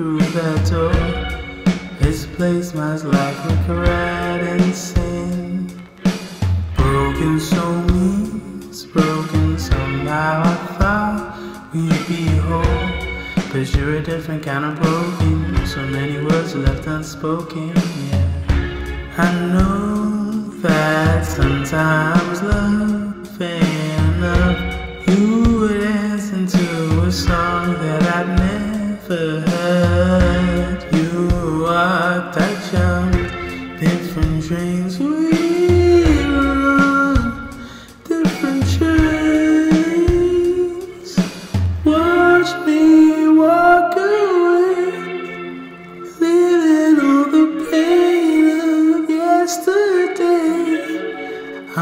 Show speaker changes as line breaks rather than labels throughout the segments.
through that door? This place smells like liquor and sin. Broken so means broken somehow. I thought we'd be whole, but you're a different kind of broken. So many words left unspoken. Yeah, I know that sometimes love ain't enough. You would listen to a song that I'd never heard. You walked, I jumped, different trains we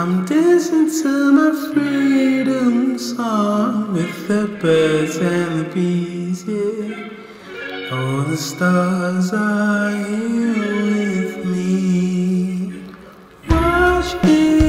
I'm dancing to my freedom song with the birds and the bees, yeah. All the stars are here with me. Watch me.